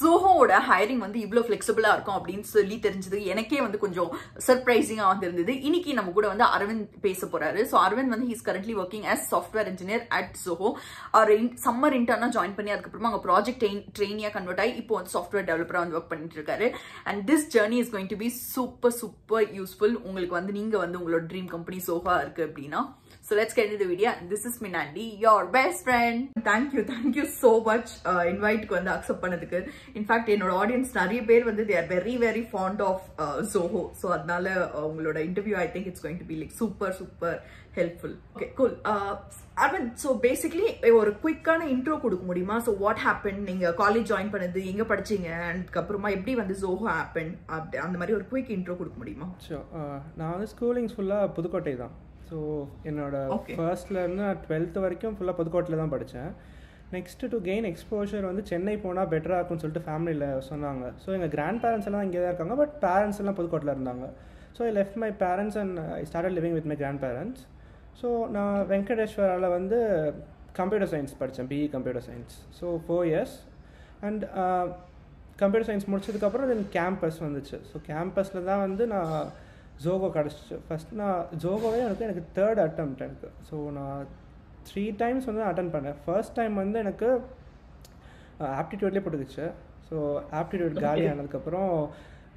ஜோஹோவோட hiring வந்து இவ்வளோ ஃபிளெக்சிபிளா இருக்கும் அப்படின்னு சொல்லி தெரிஞ்சது. எனக்கே வந்து கொஞ்சம் சர்ப்ரைசிங்காக வந்து இருந்தது. இன்னைக்கு நம்ம கூட வந்து அரவிந்த் பேச போறாரு. ஸோ அரவிந்த் வந்து he's currently working as software engineer at Zoho our summer இன்டர்னா ஜாயின் பண்ணி அதுக்கப்புறமா அங்கே ப்ராஜெக்ட் ட்ரெயினியா கன்வெர்ட் ஆகி இப்போ வந்து சாஃப்ட்வேர் டெவலப்பராக வந்து ஒர்க் பண்ணிட்டு இருக்காரு. And this journey is going to be super super useful உங்களுக்கு வந்து நீங்க வந்து உங்களோட ட்ரீம் கம்பெனி சோஃபா இருக்கு அப்படின்னா. So let's get into the video. This is Minandi, your best friend. Thank you, thank you so much. Uh, invite வந்து accept பண்ணதுக்கு. In fact என்னோட ஆடியன்ஸ் நிறைய பேர் வந்து they are very very fond of Zoho so அதனால uh, உங்களோட interview I think it's going to be like super super helpful okay cool Arvind so basically ஒரு குயிக்கான இன்ட்ரோ கொடுக்க முடியுமா? ஸோ வாட் ஹேப்பன் நீங்க காலேஜ் ஜாயின் பண்ணது எங்க படிச்சீங்க? அதுக்கப்புறமா எப்படி வந்து ஜோஹோ ஹேப்பன் அப்படி அந்த மாதிரி ஒரு குயிக் இன்ட்ரோ கொடுக்க முடியுமா? ஷோ நான் வந்து ஸ்கூலிங்ஸ் ஃபுல்லாக புதுக்கோட்டை தான். ஸோ என்னோட. ஃபர்ஸ்ட்லேருந்து நான் டுவெல்த்து வரைக்கும் ஃபுல்லாக புதுக்கோட்டையில் தான் படித்தேன் நெக்ஸ்ட்டு டு கெயின் எக்ஸ்போஷர் வந்து சென்னை போனால் பெட்டராக இருக்கும்னு சொல்லிட்டு ஃபேமிலியில் சொன்னாங்க. ஸோ எங்கள் கிராண்ட் பேரண்ட்ஸ் எல்லாம் இங்கே தான் இருக்காங்க பட் பேரண்ட்ஸ் எல்லாம் புதுக்கோட்டையில் இருந்தாங்க. So I left my parents and I started living with my grandparents so நான் வெங்கடேஸ்வராவில் வந்து கம்ப்யூட்டர் சயின்ஸ் படித்தேன் BE computer science so four years and computer science முடிச்சதுக்கப்புறம் தென் கேம்பஸ் வந்துச்சு. ஸோ கேம்பஸில் தான் வந்து நான் ஜோகோ கிடச்சிச்சு ஃபஸ்ட் நான் ஜோகோவே எனக்கு எனக்கு தேர்ட் attempt எனக்கு. ஸோ நான் த்ரீ டைம்ஸ் வந்து அட்டன் பண்ணேன். ஃபர்ஸ்ட் டைம் வந்து எனக்கு ஆப்டிடியூட்லேயே போட்டுக்குச்சு. ஸோ ஆப்டிடியூட் காலி ஆனதுக்கப்புறம்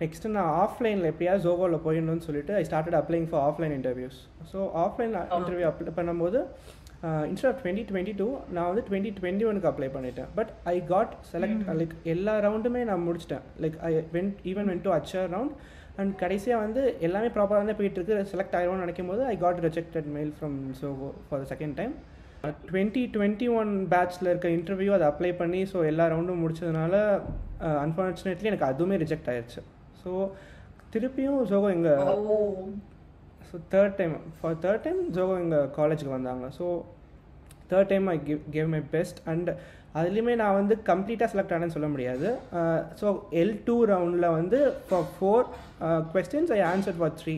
நெக்ஸ்ட்டு நான் ஆஃப்லைனில் எப்படியாவது ஜோகோவில் போயிடணும்னு சொல்லிட்டு I started applying for offline interviews so offline interview apply பண்ணும்போது instead of twenty twenty two நான் வந்து டுவெண்ட்டி டுவெண்ட்டி ஒனுக்கு அப்ளை பண்ணிட்டேன் but I got select like எல்லா ரவுண்டுமே நான் முடிச்சிட்டேன். Like I when even when to HR round and கடைசியாக வந்து எல்லாமே ப்ராப்பராக தான் போயிட்டு இருக்கு செலக்ட் ஆகிடும்னு நினைக்கும் போது I got rejected mail from Zoho for the second time twenty twenty one பேட்ச்சில் இருக்க இன்டர்வியூ அதை அப்ளை பண்ணி ஸோ எல்லா ரவுண்டும் முடிச்சதுனால அன்ஃபார்ச்சுனேட்லி எனக்கு அதுவுமே ரிஜெக்ட் ஆயிடுச்சு ஸோ திருப்பியும் ஜோகோ எங்கள் so third time for third time Zoho எங்கள் காலேஜுக்கு வந்தாங்க. So third time I give gave my best and அதுலேயுமே நான் வந்து கம்ப்ளீட்டாக செலக்ட் ஆனேன்னு சொல்ல முடியாது. ஸோ எல் டூ ரவுண்டில் வந்து for four questions I answer for three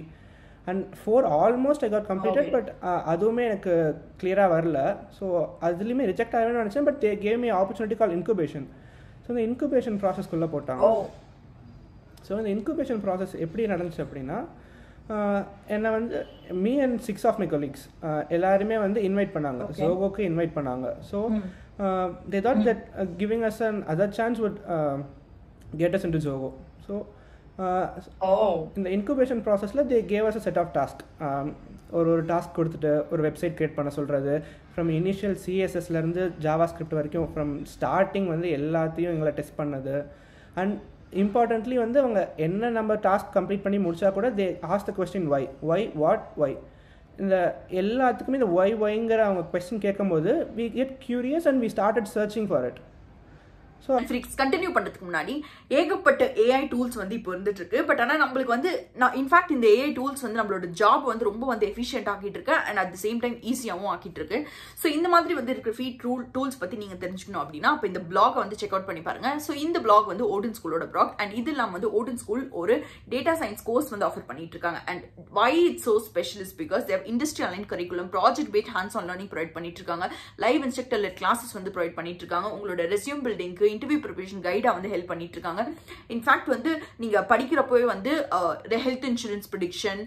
and four almost I got completed but அதுவுமே எனக்கு கிளியராக வரல. ஸோ அதுலேயுமே ரிஜெக்ட் ஆகணும்னு நினச்சேன் but they gave me opportunity call incubation so இந்த இன்குபேஷன் ப்ராசஸ்க்குள்ளே போட்டாங்க. ஸோ இந்த இன்குபேஷன் ப்ராசஸ் எப்படி நடந்துச்சு அப்படின்னா என்னை வந்து me and six of my colleagues எல்லாருமே வந்து இன்வைட் பண்ணாங்க. ஜோகோக்கு இன்வைட் பண்ணாங்க. So they thought that giving us another chance would get us in to Zoho so இந்த இன்குபேஷன் ப்ராசஸில் they gave us a set of task ஒரு ஒரு task கொடுத்துட்டு ஒரு வெப்சைட் கிரியேட் பண்ண சொல்கிறது ஃப்ரம் இனிஷியல் சிஎஸ்எஸ்லேருந்து ஜாவா ஸ்கிரிப்ட் வரைக்கும் ஃப்ரம் ஸ்டார்டிங் வந்து எல்லாத்தையும் எங்களை டெஸ்ட் பண்ணது. அண்ட் இம்பார்ட்டன்ட்லி வந்து அவங்க என்ன நம்ம டாஸ்க் கம்ப்ளீட் பண்ணி முடிச்சா கூட they ask the question why why what why இந்த எல்லாத்துக்குமே இந்த ஒய் ஒய்ங்கிற அவங்க கொஸ்டின் கேட்கும்போது we get curious and we started searching for it so freaks continue பண்ணுறதுக்கு முன்னாடி ஏகப்பட்ட ஏஐ டூல்ஸ் வந்து இப்போ இருந்துட்டு இருக்கு பட் ஆனால் நம்மளுக்கு வந்து நான் இன்ஃபேக்ட் இந்த ஏஐ டூல்ஸ் வந்து நம்மளோட ஜாப் வந்து ரொம்ப வந்து எஃபிஷியன்ட் ஆக்கிட்டு இருக்கு. And at the same time ஈஸியாகவும் ஆக்கிட்டு இருக்கு. ஸோ இந்த மாதிரி வந்து இருக்கிற ஃபீட் டூல் டூல்ஸ் பற்றி நீங்கள் தெரிஞ்சுக்கணும் அப்படின்னா அப்போ இந்த பிளாக் வந்து செக் அவுட் பண்ணி பாருங்க. ஸோ இந்த பிளாக் வந்து ஓடன் ஸ்கூலோட பிளாக் அண்ட் இது இல்லாமல் வந்து ஓடன் ஸ்கூல் ஒரு டேட்டா சயின்ஸ் கோர்ஸ் வந்து ஆஃபர் பண்ணிட்டு இருக்காங்க. And why it's so specialist because they've industry align curriculum project based hands on learning provide பண்ணிட்டு இருக்காங்க. லைவ் இன்ஸ்ட்ரக்டர் கிளாஸஸ் வந்து ப்ரொவைட் பண்ணிட்டு இருக்காங்க. உங்களோட ரெசியூம் பில்டிங்க்கு இன்டர்வியூ ப்ரிப்பரேஷன் கைடாக வந்து ஹெல்ப் பண்ணிட்டு இருக்காங்க இன்ஃபேக்ட் வந்து நீங்க படிக்கிறப்போவே வந்து health insurance prediction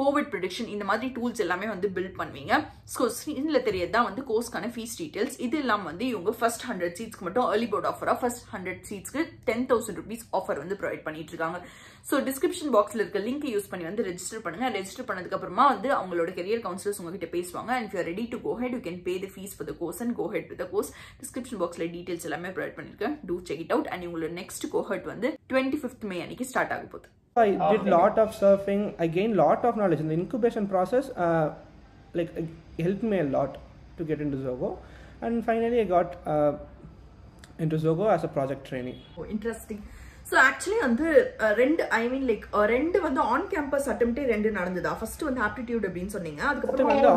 covid prediction இந்த மாதிரி டூல்ஸ் எல்லாமே வந்து பில்ட் பண்ணுவீங்க. ஸோ ஸ்க்ரீனில் தெரியறது தான் வந்து கோர்ஸ்க்கான ஃபீஸ் டீட்டெயில்ஸ் இது இல்லாமல் வந்து இவங்க ஃபர்ஸ்ட் ஹண்ட்ரட் சீட்ஸ்க்கு மட்டும் ஏர்லி போர்ட் ஆஃபராக ஃபர்ஸ்ட் ஹண்ட்ரட் சீட்ஸ்க்கு டென் தௌசண்ட் ருபீஸ் ஆஃபர் வந்து ப்ரொவைட் பண்ணிட்டு இருக்காங்க ஸோ டிஸ்கிரிப்ஷன் பாக்ஸில் இருக்க லிங்க் யூஸ் பண்ணி வந்து ரெஜிஸ்டர் பண்ணுங்க. ரெஜிஸ்டர் பண்ணதுக்கு அப்புறமா வந்து அவங்களோட கெரியர் கவுன்சிலர்ஸ் உங்ககிட்ட பேசுவாங்க. And you ready to go ahead you can pay the fees for the course and go ahead with the course description பாக்ஸில் டீட்டெயில்ஸ் எல்லாமே ப்ரொவைட் பண்ணிருக்கேன் to check it out and உங்களோட நெக்ஸ்ட் கோஹர்ட் வந்து twenty fifth May அன்னைக்கு start ஆக போகுது. I did lot of surfing. I gained lot of knowledge. In the incubation process. Uh, like it helped me a lot to get into Zogo, and finally I got uh, into Zogo as a project trainee. Interesting so actually வந்து ah, ரெண்டு ஐ mean like ரெண்டு வந்து on campus அட்டம்ப்டே ரெண்டு நடந்ததா? First வந்து aptitude அப்படின்னு சொன்னீங்க. அதுக்கப்புறம் வந்து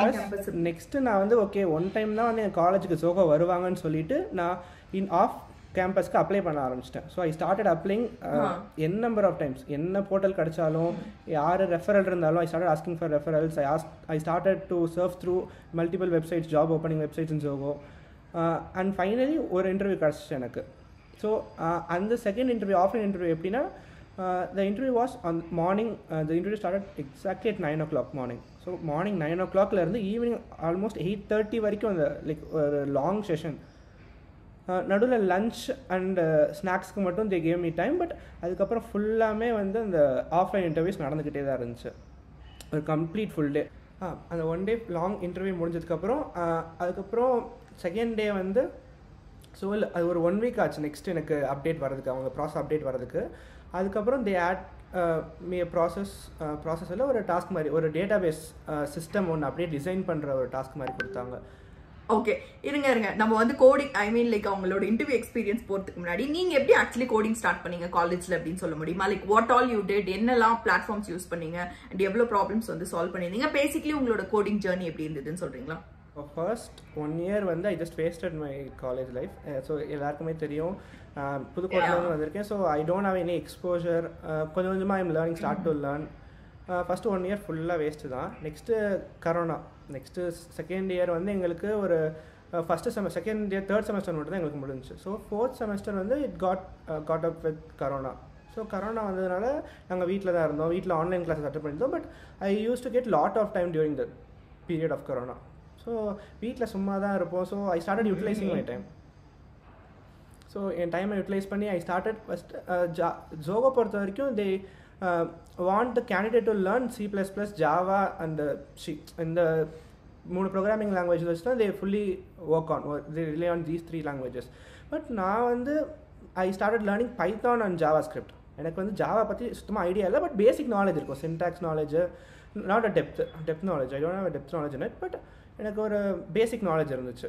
ஆன் கேம்பஸ் நெக்ஸ்ட் நான் வந்து ஓகே ஒன் டைம் தான் வந்து என் காலேஜுக்கு ஜோகோ வருவாங்கன்னு சொல்லிட்டு நான் இன் ஆஃப் கேம்பஸ்க்கு அப்ளை பண்ண ஆரம்பிச்சிட்டேன். So I started applying N number of times என்ன போர்ட்டல் கிடைச்சாலும் யார் ரெஃபரல் இருந்தாலும் I started asking for referrals I ask I started to surf through multiple websites job opening websites in Zoho and finally ஒரு interview கிடச்சிச்சு எனக்கு. So அந்த second interview offline interview எப்படின்னா the interview was on morning the interview start exactly at nine o'clock morning so morning nine ஓ கிளாக்லேருந்து evening almost eight thirty வரைக்கும் அந்த like ஒரு long session நடுவில் லஞ்ச் அண்டு ஸ்நாக்ஸ்க்கு மட்டும் they came me time but அதுக்கப்புறம் ஃபுல்லாமே வந்து அந்த ஆஃப்லைன் இன்டர்வியூஸ் நடந்துக்கிட்டே தான் இருந்துச்சு. ஒரு கம்ப்ளீட் ஃபுல் டே ஆ அந்த ஒன் டே லாங் இன்டர்வியூ முடிஞ்சதுக்கப்புறம் அதுக்கப்புறம் செகண்ட் டே வந்து ஸோ இல்லை அது ஒரு ஒன் வீக் ஆச்சு நெக்ஸ்ட் எனக்கு அப்டேட் வரதுக்கு அவங்க ப்ராசஸ் அப்டேட் வரதுக்கு அதுக்கப்புறம் தே ஆட் மீ ப்ராசஸ் ப்ராசஸில் ஒரு டாஸ்க் மாதிரி ஒரு டேட்டா பேஸ் சிஸ்டம் ஒன்று அப்படியே டிசைன் பண்ணுற ஒரு டாஸ்க் மாதிரி கொடுத்தாங்க. ஓகே இருங்க இருங்க. நம்ம வந்து கோடிங் ஐ மீன் லைக் அவங்களோட இன்டர்வியூ எக்ஸ்பீரியன்ஸ் போறதுக்கு முன்னாடி நீங்க எப்படி ஆக்சுவலி கோடிங் ஸ்டார்ட் பண்ணீங்க காலேஜ்ல அப்படின்னு சொல்ல முடியுமா? Like what all you did என்னெல்லாம் பிளாட்ஃபார்ம்ஸ் யூஸ் பண்ணீங்க அண்ட் எவ்வளவு ப்ராப்ளம்ஸ் வந்து சால்வ் பண்ணிருந்தீங்க பேசிக்கலி உங்களோட கோடிங் ஜேர்னி எப்படி இருந்ததுன்னு சொல்றீங்களா? ஃபர்ஸ்ட் ஒன் இயர் வந்து I just wasted my college life so எல்லாருக்குமே தெரியும். புதுக்கோட்டையிலேருந்து வந்திருக்கேன். So I don't have any exposure கொஞ்சம் கொஞ்சமாக I'm learning start to learn first one year ஃபுல்லாக வேஸ்ட்டு தான். Next corona next second year வந்து எங்களுக்கு ஒரு ஃபஸ்ட்டு செம செகண்ட் இயர் தேர்ட் செமஸ்டர் மட்டும் தான் எங்களுக்கு முடிஞ்சிச்சு. ஸோ ஃபோர்த் செமஸ்டர் வந்து it got got up with corona so corona வந்ததுனால நாங்கள் வீட்டில் தான் இருந்தோம். வீட்டில் ஆன்லைன் கிளாஸஸ் அட்டன் பண்ணியிருந்தோம். But I use to get lot of time during the period of corona so வீட்டில் சும்மா தான் இருப்போம். So I started utilising my time so என் டைமை யூட்டிலைஸ் பண்ணி I started first Jha Joko பொறுத்த வரைக்கும் they want the candidate to learn C plus plus Java அந்த she இந்த மூணு ப்ரோக்ராமிங் லாங்குவேஜ் வச்சு தான் they fully work on they rely on these three languages but நான் வந்து I started learning Python and JavaScript எனக்கு வந்து ஜாவா பற்றி சுத்தமாக ஐடியா இல்லை பட் பேசிக் நாலேஜ் இருக்கும். Syntax knowledge not a depth depth knowledge I don't have depth knowledge in it but எனக்கு ஒரு பேசிக் நாலேஜ் இருந்துச்சு.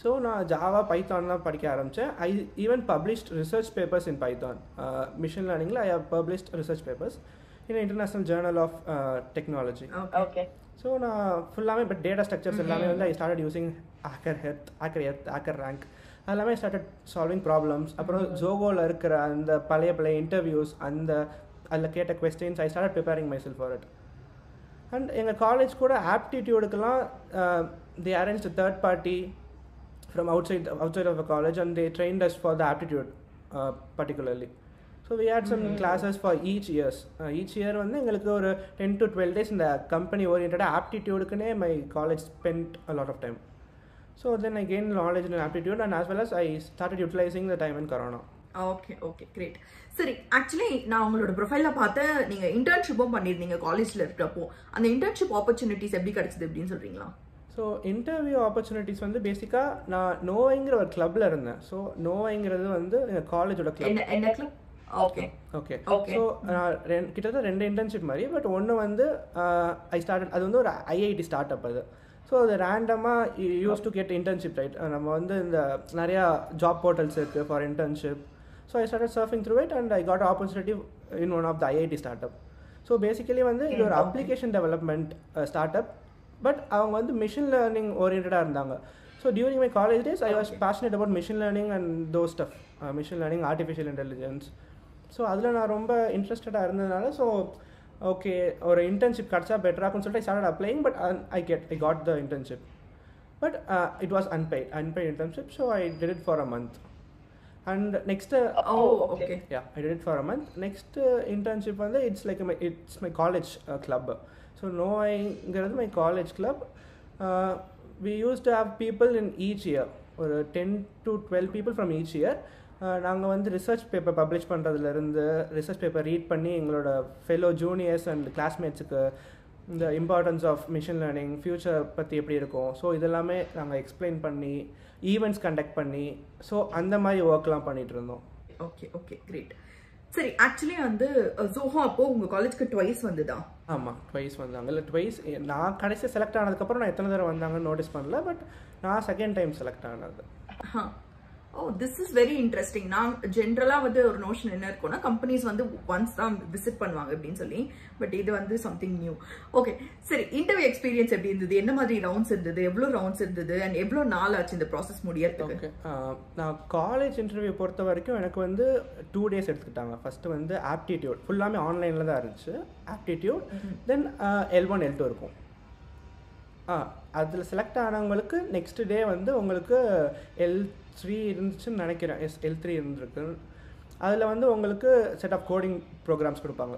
ஸோ நான் ஜாவா பைத்தான் தான் படிக்க ஆரம்பித்தேன் I even published research papers in Python machine லேர்னிங்கில் I have published research papers in international journal of technology okay so நான் ஃபுல்லாமே but data structures எல்லாமே வந்து I started using HackerEarth HackerEarth HackerRank அதெல்லாமே started solving problems அப்புறம் ஜோகோவில் இருக்கிற அந்த பழைய பழைய இன்டர்வியூஸ் அந்த அதில் கேட்ட questions I start preparing myself for it and எங்கள் காலேஜ் கூட ஆப்டிடியூடுக்கெல்லாம் the arrange third party from side outside of a college and they train us for the aptitude particularly so we had some classes for each years each year வந்து எங்களுக்கு ஒரு ten to twelve days இந்த company ஓரியன்டாக ஆப்டிடியூடுக்குனே my college spend a lot of time so then I gain knowledge in aptitude and as well as I started utilising the time in corona okay okay great சரி actually நான் உங்களோட ப்ரொஃபைல பார்த்தேன் நீங்க இன்டர்ன்ஷிப்பும் பண்ணிருந்தீங்க காலேஜ்ல இருக்கிறப்போ. அந்த இன்டர்ன்ஷிப் ஆப்பர்ச்சுனிட்டிஸ் எப்படி கிடைச்சது அப்படின்னு சொல்றீங்களா? ஸோ இன்டர்வியூ ஆப்பர்ச்சுனிட்டிஸ் வந்து பேசிக்காக நான் நோவைங்கிற ஒரு கிளப்பில் இருந்தேன். ஸோ நோவைங்கிறது வந்து எங்கள் காலேஜோட கிளப் ஓகே ஓகே. ஸோ நான் ரெண்டு கிட்டத்தட்ட ரெண்டு இன்டர்ன்ஷிப் மாதிரி பட் ஒன்று வந்து ஐ ஸ்டார்ட் அது வந்து ஒரு ஐஐடி ஸ்டார்ட் அப் அது. ஸோ அது ரேண்டமாக use to get internship right நம்ம வந்து இந்த நிறையா ஜாப் போர்ட்டல்ஸ் இருக்குது for internship so I start surfing through it and I got opportunity in one of the IIT start up so basically வந்து இது ஒரு application development start up but அவங்க வந்து மிஷின் லேர்னிங் ஓரியன்டாக இருந்தாங்க. So during my college days I was passionate about machine learning and though stuff machine learning artificial intelligence so அதில் நான் ரொம்ப இன்ட்ரெஸ்டடாக இருந்ததுனால ஸோ ஓகே ஒரு இன்டர்ன்ஷிப் கிடச்சா பெட்டராகும்னு சொல்லிட்டு I start applying but I get I got the internship but it was unpaid unpaid internship so I did it for a month and next oh okay yeah I did it for a month next internship வந்து it's like my it's my college club so நோய்ங்கிறது my college club we use to have people in each year ஒரு ten to twelve people from each year நாங்கள் வந்து research paper publish பண்ணுறதுலேருந்து research paper read பண்ணி எங்களோட fellow juniors and கிளாஸ்மேட்ஸுக்கு இந்த importance of machine learning future பற்றி எப்படி இருக்கும். ஸோ இதெல்லாமே நாங்கள் எக்ஸ்பிளைன் பண்ணி ஈவெண்ட்ஸ் கண்டக்ட் பண்ணி ஸோ அந்த மாதிரி ஒர்க்லாம் பண்ணிகிட்டு இருந்தோம். ஓகே ஓகே கிரேட் சரி ஆக்சுவலி வந்து ஜோஹோ அப்போ உங்க காலேஜ்க்கு ட்வைஸ் வந்துதா? ஆமாம் ட்வைஸ் வந்தாங்க. இல்லை ட்வைஸ் நான் கடைசி செலக்ட் ஆனதுக்கப்புறம் நான் எத்தனை தடவை வந்தாங்கன்னு நோட்டீஸ் பண்ணல பட் நான் செகண்ட் டைம் செலக்ட் ஆனது. Oh this is very interesting நான் ஜென்ரலா வந்து ஒரு நோஷன் என்ன இருக்கும்னா கம்பெனிஸ் வந்து ஒன்ஸ் தான் விசிட் பண்ணுவாங்க அப்படின்னு சொல்லி பட் இது வந்து சம்திங் நியூ ஓகே சரி இன்டர்வியூ எக்ஸ்பீரியன்ஸ் எப்படி இருந்தது? என்ன மாதிரி ரவுண்ட்ஸ் இருந்தது? எவ்வளவு ரவுண்ட்ஸ் இருந்தது? அண்ட் எவ்வளவு நாள் ஆச்சு இந்த ப்ராசஸ் முடியறதுக்கு? நான் காலேஜ் இன்டர்வியூ பொறுத்த வரைக்கும் எனக்கு வந்து டூ டேஸ் எடுத்துக்கிட்டாங்க. ஃபஸ்ட்டு வந்து ஆப்டிடியூட் ஃபுல்லாமே ஆன்லைனில் தான் இருந்துச்சு. Aptitude then L one L two இருக்கும். ஆ அதில் செலக்ட் ஆனவங்களுக்கு நெக்ஸ்ட் டே வந்து உங்களுக்கு எல் த்ரீ இருந்துச்சுன்னு நினைக்கிறேன். எஸ் எல் த்ரீ இருந்திருக்கு அதில் வந்து உங்களுக்கு செட் ஆஃப் கோடிங் ப்ரோக்ராம்ஸ் கொடுப்பாங்க.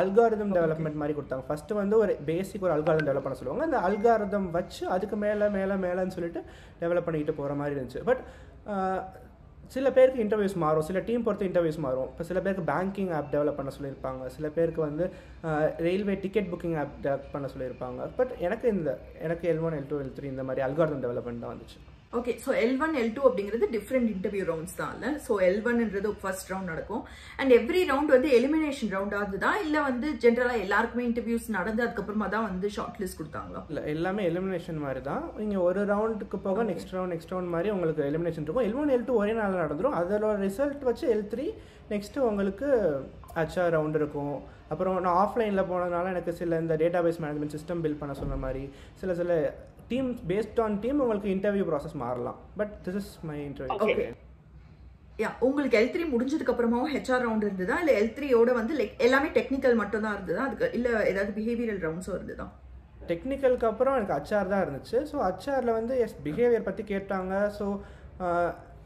அல்காரிதம் டெவலப்மெண்ட் மாதிரி கொடுத்தாங்க. ஃபஸ்ட்டு வந்து ஒரு பேசிக் ஒரு அல்காரிதம் டெவலப் பண்ண சொல்லுவாங்க. அந்த அல்காரிதம் வச்சு அதுக்கு மேலே மேலே மேலேன்னு சொல்லிட்டு டெவலப் பண்ணிக்கிட்டு போகிற மாதிரி இருந்துச்சு. பட் சில பேருக்கு இன்டர்வியூஸ் மாறும் சில டீம் பொறுத்து இன்டர்வியூஸ் மாறும். இப்போ சில பேருக்கு பேங்கிங் ஆப் டெவலப் பண்ண சொல்லியிருப்பாங்க. சில பேருக்கு வந்து railway ticket booking app develop பண்ண சொல்லியிருப்பாங்க. பட் எனக்கு இந்த எனக்கு L one L two L three இந்த மாதிரி அல்காரிதம் டெவலப்மெண்ட் தான் வந்துச்சு. Okay so L one L two அப்படிங்கிறது டிஃப்ரெண்ட் இன்டர்வியூ ரவுண்ட்ஸ் தான் இல்லை? ஸோ எல் ஒன்ன்றது ஃபர்ஸ்ட் ரவுண்ட் நடக்கும். அண்ட் எவ்ரி ரவுண்ட் வந்து எலிமினேஷன் ரவுண்ட் ஆகுதா? இல்லை வந்து ஜென்ரலாக எல்லாருக்குமே இன்டர்வியூஸ் நடந்து அதுக்கப்புறமா தான் வந்து ஷார்ட் லிஸ்ட் கொடுத்தாங்களா? இல்லை எல்லாமே எலிமினேஷன் மாதிரி தான். நீங்கள் ஒரு ரவுண்டுக்கு போக நெக்ஸ்ட் ரவுண்ட் நெக்ஸ்ட் ரவுண்ட் மாதிரி உங்களுக்கு எலிமினேஷன் இருக்கும். எல் ஒன் எல் டூ ஒரே நாளில் நடந்துடும் அதோட ரிசல்ட் வச்சு எல் த்ரீ நெக்ஸ்ட்டு உங்களுக்கு ஹச்ஆர் ரவுண்ட் இருக்கும். அப்புறம் நான் ஆஃப்லைனில் போனதுனால எனக்கு சில இந்த டேட்டாபேஸ் மேனேஜ்மெண்ட் சிஸ்டம் பில்ட் பண்ண சொன்ன மாதிரி சில சில டீம் பேஸ்ட் ஆன் டீம் உங்களுக்கு இன்டர்வியூ ப்ராசஸ் மாறலாம். But this is my interview Okay. Yeah உங்களுக்கு எல் த்ரீ முடிஞ்சதுக்கு அப்புறமாவும் ஹெச்ஆர் ரவுண்ட் இருந்ததா? இல்லை எல் த்ரீயோட வந்து லைக் எல்லாமே டெக்னிக்கல் மட்டும் தான் இருந்ததா? அதுக்கு இல்லை ஏதாவது பிஹேவியரல் ரவுண்ட்ஸும் இருந்ததா? டெக்னிக்கலுக்கு அப்புறம் எனக்கு அச்ஆர் தான் இருந்துச்சு. ஸோ அச்ஆரில் வந்து எஸ் பிஹேவியர் பற்றி கேட்டாங்க. ஸோ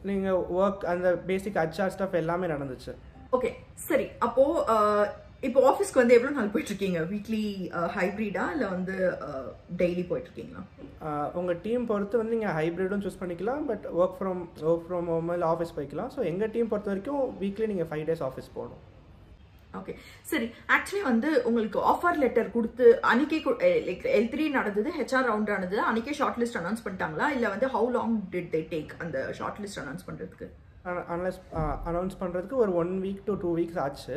நீங்கள் ஒர்க் அந்த பேசிக் அச்ஆர் ஸ்டஃப் எல்லாமே நடந்துச்சு. ஓகே சரி. அப்போ அஹ், இப்போ ஆஃபீஸ்க்கு வந்து எவ்வளோ நாள் போயிட்டு இருக்கீங்க வீக்லி ஹைப்ரிடா இல்லை வந்து டெய்லி போயிட்டு இருக்கீங்களா உங்கள் டீம் பொறுத்து வந்து நீங்கள் ஹைப்ரிடும் சூஸ் பண்ணிக்கலாம் but work from work from home இல்லை ஆஃபீஸ் போய்க்கலாம். ஸோ எங்கள் டீம் பொறுத்த வரைக்கும் வீக்லி நீங்கள் ஃபைவ் டேஸ் ஆஃபீஸ் போகணும். ஓகே சரி ஆக்சுவலி வந்து உங்களுக்கு ஆஃபர் லெட்டர் கொடுத்து அன்னைக்கே லைக் எல் த்ரீ நடந்தது ஹெச்ஆர் ரவுண்ட் நடந்தது அன்னைக்கே ஷார்ட் லிஸ்ட் அனௌன்ஸ் பண்ணிட்டாங்களா? இல்லை வந்து how long did they take அந்த ஷார்ட் லிஸ்ட் அனௌன்ஸ் பண்ணுறதுக்கு அனலைஸ் அனௌன்ஸ் பண்ணுறதுக்கு ஒரு one week to two weeks ஆச்சு.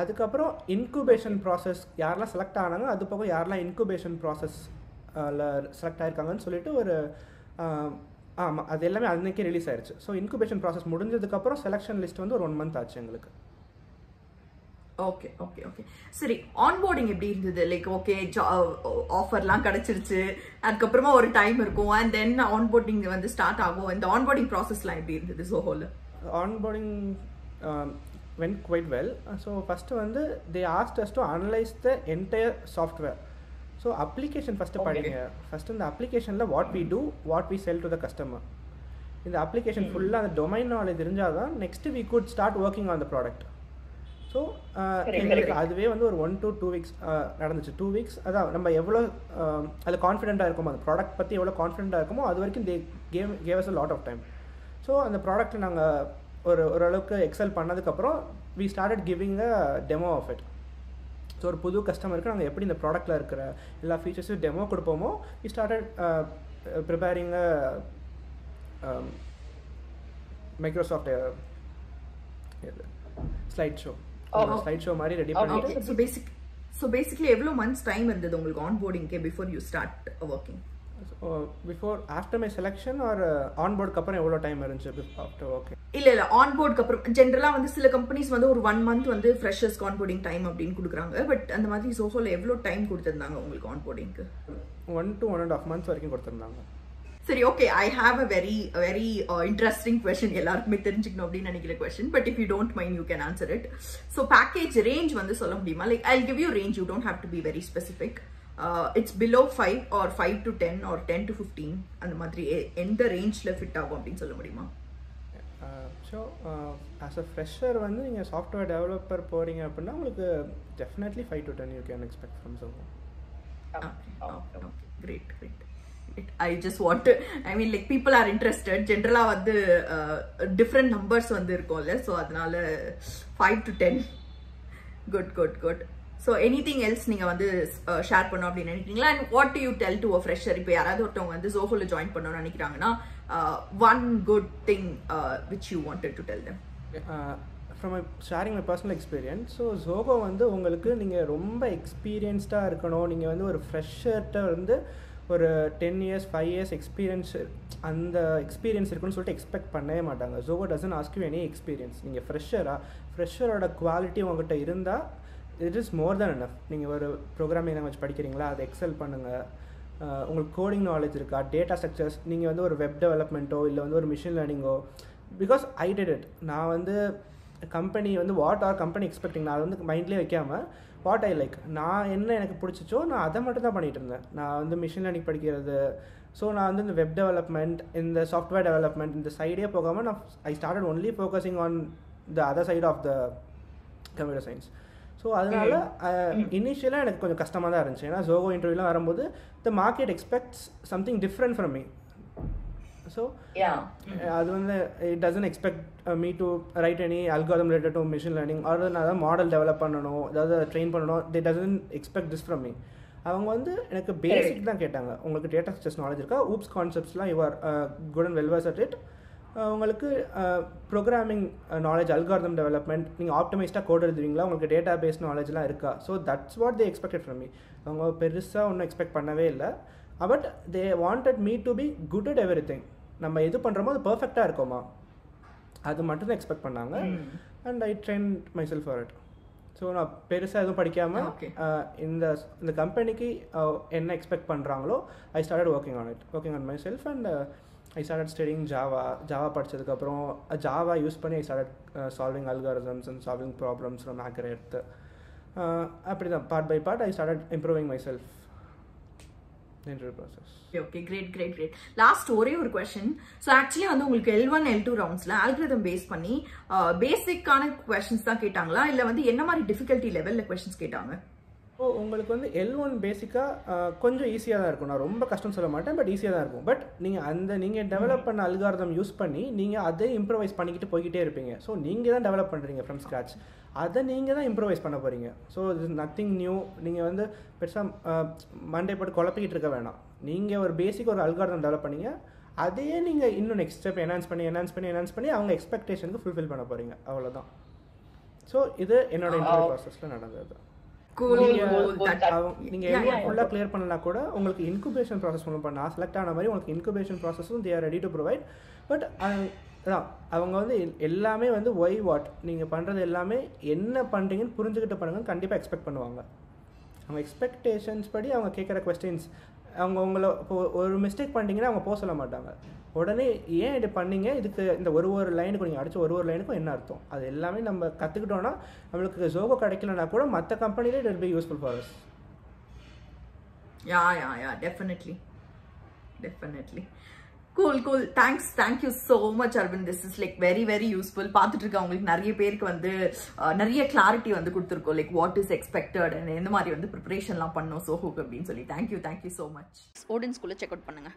அதுக்கப்புறம் இன்குபேஷன் ப்ராசஸ் யாரெல்லாம் செலக்ட் ஆனாங்க அது போக யாரெல்லாம் இன்குபேஷன் ப்ராசஸ் செலக்ட் ஆயிருக்காங்கன்னு சொல்லிட்டு ஒரு ஆமாம் அது எல்லாமே அன்னைக்கே ரிலீஸ் ஆயிருச்சு. ஸோ இன்குபேஷன் ப்ராசஸ் முடிஞ்சதுக்கப்புறம் செலெக்ஷன் லிஸ்ட் வந்து ஒரு ஒன் மந்த் ஆச்சு எங்களுக்கு. ஓகே ஓகே ஓகே சரி ஆன்போர்டிங் எப்படி இருந்தது? லைக் ஓகே ஆஃபர்லாம் கிடைச்சிருச்சு. அதுக்கப்புறமா ஒரு டைம் இருக்கும். அண்ட் தென் ஆன்போர்டிங் வந்து ஸ்டார்ட் ஆகும். இந்த ஆன்போர்டிங் ப்ராசஸ்லாம் எப்படி இருந்தது சோஹோல onboarding went quite well so first வந்து they asked us to analyse the entire software so application first படிங்க ஃபஸ்ட்டு இந்த அப்ளிகேஷனில் what we do what we sell to the customer இந்த அப்ளிகேஷன் ஃபுல்லாக அந்த டொமைன் நாலேஜ் தெரிஞ்சால் தான் next we could start working on the product so எங்களுக்கு அதுவே வந்து ஒரு ஒன் டு டூ வீக்ஸ் நடந்துச்சு. டூ வீக்ஸ் அதான் நம்ம எவ்வளோ அதில் கான்ஃபிடென்ட்டாக இருக்குமோ அந்த ப்ராடக்ட் பற்றி எவ்வளோ கான்ஃபிடென்ட்டாக இருக்குமோ அது வரைக்கும் they came gave us a lot of time so அந்த ப்ராடக்ட்டில் நாங்கள் ஒரு ஓரளவுக்கு எக்ஸல் பண்ணதுக்கப்புறம் we started giving a demo of it so ஒரு புது கஸ்டமருக்கு நாங்கள் எப்படி இந்த ப்ராடக்ட்டில் இருக்கிற எல்லா ஃபீச்சர்ஸும் demo கொடுப்போமோ we started preparing Microsoft slide show slide show மாதிரி ரெடி பண்ணிட்டு ஸோ பேசிக் ஸோ பேசிக்லி எவ்வளோ மந்த்ஸ் டைம் இருந்தது உங்களுக்கு ஆன்போர்டிங்க்கு before you start working before after my selection or ஆன்போர்டுக்கு அப்புறம் எவ்வளோ டைம் இருந்துச்சு? ஆஃப்டர் ஓகே இல்ல இல்ல ஆன்போர்டுக்கு அப்புறம் ஜென்ரலா வந்து சில கம்பெனிஸ் வந்து ஒரு ஒன் மந்த் வந்து ஃப்ரெஷர்ஸ் ஆன்போர்டிங் டைம் அப்படின்னு கொடுக்குறாங்க. பட் அந்த மாதிரி சோஹோல எவ்வளோ டைம் கொடுத்துருந்தாங்க உங்களுக்கு ஆன்போர்டிங்க்கு one to one and half months வரைக்கும் கொடுத்துருந்தாங்க. சரி okay I have a very very interesting question எல்லாருக்குமே தெரிஞ்சுக்கணும் அப்படின்னு நினைக்கிற question but if you don't mind you can answer it so package range வந்து சொல்ல முடியுமா? Like I give you range you don't have to be very specific it's below five or five to ten or ten to fifteen அந்த மாதிரி எந்த ரேஞ்சில் fit ஆகும் அப்படின்னு சொல்ல முடியுமா? ஸோ ஆஸ் அ ஃப்ரெஷர் வந்து நீங்கள் சாஃப்ட்வேர் டெவலப்பர் போகிறீங்க அப்படின்னா உங்களுக்கு definitely five to ten you can expect from Zoho great great I just want I mean like people are interested ஜென்ரலாக வந்து டிஃப்ரெண்ட் நம்பர்ஸ் வந்து இருக்கும்ல ஸோ அதனால five to ten good good good so anything else நீங்கள் வந்து uh, share பண்ணோம் அப்படின்னு நினைக்கிறீங்களா? And what you tell to a fresher இப்போ யாராவது ஒருத்தவங்க வந்து ஜோஹோவில் ஜாயின் பண்ணணும்னு நினைக்கிறாங்கன்னா one good thing which you wanted to tell them from sharing my personal experience so Zoho வந்து உங்களுக்கு நீங்கள் ரொம்ப எக்ஸ்பீரியன்ஸ்டாக இருக்கணும். நீங்கள் வந்து ஒரு ஃப்ரெஷர்கிட்ட வந்து ஒரு ten years five years experience அந்த எக்ஸ்பீரியன்ஸ் இருக்குன்னு சொல்லிட்டு எக்ஸ்பெக்ட் பண்ணவே மாட்டாங்க. Zoho doesn't ask you any experience நீங்கள் ஃப்ரெஷராக ஃப்ரெஷரோட குவாலிட்டி உங்கள்கிட்ட இருந்தால் it is more than enough நீங்கள் ஒரு ப்ரோக்ராமிங் லாங்குவேஜ் படிக்கிறீங்களா அதை எக்ஸல் பண்ணுங்கள் உங்களுக்கு கோடிங் நாலேஜ் இருக்கா டேட்டா ஸ்ட்ரக்சர்ஸ் நீங்கள் வந்து ஒரு வெப் டெவலப்மெண்ட்டோ இல்லை வந்து ஒரு மிஷின் லேர்னிங்கோ பிகாஸ் ஐ டெட் இட் நான் வந்து கம்பெனி வந்து வாட் ஆர் கம்பெனி எக்ஸ்பெக்டிங் நான் வந்து மைண்ட்லேயே வைக்காமல் வாட் ஐ லைக் நான் என்ன எனக்கு பிடிச்சிச்சோ நான் அதை மட்டும் தான் பண்ணிகிட்டு இருந்தேன். நான் வந்து மிஷின் லேர்னிங் படிக்கிறது. ஸோ நான் வந்து இந்த வெப் டெவலப்மெண்ட் இந்த சாஃப்ட்வேர் டெவலப்மெண்ட் இந்த சைடே போகாமல் நான் I started only focusing on the other side of the computer science so அதனால இனிஷியலாக எனக்கு கொஞ்சம் கஷ்டமாக தான் இருந்துச்சு. ஏன்னா ஜோகோ இன்டர்வியூலாம் வரும்போது the market expects something different from me so yeah அது வந்து it doesn't expect me to write any algorithm related to machine learning or நான் ஏதாவது மாடல் டெவலப் பண்ணணும் ஏதாவது ட்ரெயின் பண்ணணும். They doesn't expect this from me அவங்க வந்து எனக்கு பேசிக் தான் கேட்டாங்க. உங்களுக்கு டேட்டா ஸ்ட்ரக்சர்ஸ் நாலேஜ் இருக்கா? Oops கான்செப்ட்ஸ்லாம் your good and well versed at it உங்களுக்கு ப்ரோக்ராமிங் நாலேஜ் அல்காரிதம் டெவலப்மெண்ட் நீங்கள் ஆப்டமைஸ்டாக கோட் எழுதுவீங்களா? உங்களுக்கு டேட்டா பேஸ் நாலேஜ்லாம் இருக்கா? So that's what they expected from me அவங்க பெருசாக ஒன்றும் எக்ஸ்பெக்ட் பண்ணவே இல்லை. But they wanted me to be good at everything நம்ம எது பண்ணுறோமோ அது பர்ஃபெக்டாக இருக்கோமா? அது மட்டும் தான் எக்ஸ்பெக்ட் பண்ணாங்க. And I train myself for it so நான் பெருசாக எதுவும் படிக்காமல். இந்த இந்த கம்பெனிக்கு என்ன எக்ஸ்பெக்ட் பண்ணுறாங்களோ I started working on it working on myself and I start studying Java Java படிச்சதுக்கப்புறம் Java use பண்ணி I start solving algorithms and solving problems from Hacker எடுத்து அப்படி தான் part by part I start improving myself okay great great great last ஒரே ஒரு question so actually வந்து உங்களுக்கு L one L two ரவுண்ட்ஸ்ல algorithm base பண்ணி uh, பேசிக்கான கொஸ்டின்ஸ் தான் கேட்டாங்களா? இல்லை வந்து என்ன மாதிரி டிஃபிகல்ட்டி லெவலில் கொஸ்டின்ஸ் கேட்டாங்க? ஓ உங்களுக்கு வந்து எல் ஒன் பேசிக்காக கொஞ்சம் ஈஸியாக தான் இருக்கும். நான் ரொம்ப கஷ்டம் சொல்ல மாட்டேன் பட் ஈஸியாக தான் இருக்கும். பட் நீங்கள் அந்த நீங்கள் டெவலப் பண்ண அல்காரதம் யூஸ் பண்ணி நீங்கள் அதை இம்ப்ரவைஸ் பண்ணிக்கிட்டு போய்கிட்டே இருப்பீங்க. ஸோ நீங்கள் தான் டெவலப் பண்ணுறீங்க ஃப்ரம் ஸ்க்ராச் அதை நீங்கள் தான் இம்ப்ரவைஸ் பண்ண போகிறீங்க ஸோ இது நத்திங் நியூ நீங்கள் வந்து பெருசாக மண்டே போட்டு குழப்பிக்கிட்டு இருக்க வேணாம். நீங்கள் ஒரு பேசிக் ஒரு அல்காரதம் டெவலப் பண்ணீங்க. அதையே நீங்கள் இன்னும் நெக்ஸ்ட் ஸ்டெப் என்ஹான்ஸ் பண்ணி என்ஹான்ஸ் பண்ணி என்ஹான்ஸ் பண்ணி அவங்க எக்ஸ்பெக்டேஷனுக்கு ஃபுல்ஃபில் பண்ண போகிறீங்க அவ்வளோதான் ஸோ இது என்னோட இன்டர்வியூ ப்ராசஸில் நடந்தது. Cool, cool. That- அவங்க நீங்க Yeah, எல்லாம் yeah. ஃபுல்லா கிளியர் பண்ணலனா கூட உங்களுக்கு இன்குபேஷன் ப்ராசஸ் மூலம் பண்ணா செலக்ட் ஆன மாதிரி உங்களுக்கு incubation ப்ராசஸும் they are ready to provide but அதான் அவங்க வந்து எல்- எல்லாமே வந்து ஒய் வாட் நீங்க பண்றது எல்லாமே என்ன பண்றீங்கன்னு புரிஞ்சுக்கிட்டு பண்ணுங்கன்னு கண்டிப்பா எக்ஸ்பெக்ட் பண்ணுவாங்க அவங்க எக்ஸ்பெக்டேஷன்ஸ் படி அவங்க கேட்குற கொஸ்டின்ஸ் அவங்க உங்களை இப்போ ஒரு மிஸ்டேக் பண்ணிட்டீங்கன்னா அவங்க போக சொல்ல மாட்டாங்க. உடனே ஏன் இது பண்ணீங்க? இதுக்கு இந்த ஒரு ஒரு லைனுக்கு நீங்கள் அடித்த ஒரு ஒரு லைனுக்கும் என்ன அர்த்தம்? அது எல்லாமே நம்ம கற்றுக்கிட்டோன்னா நம்மளுக்கு ஜோகோ கிடைக்கலனா கூட மற்ற கம்பெனிலே it be useful for us yeah yeah yeah definitely definitely cool cool thanks thank you so much Aravind this is like very very useful பார்த்துட்டு இருக்கவங்களுக்கு நிறைய பேருக்கு வந்து நிறைய கிளாரிட்டி வந்து கொடுத்துருக்கோம். லைக் வாட் இஸ் எக்ஸ்பெக்டட் எந்த மாதிரி வந்து ப்ரிப்பரேஷன்லாம் பண்ணோம் சோஹோக்கு அப்படின்னு சொல்லி. Thank you thank you so much Odin ஸ்கூலில் செக் அவுட் பண்ணுங்க.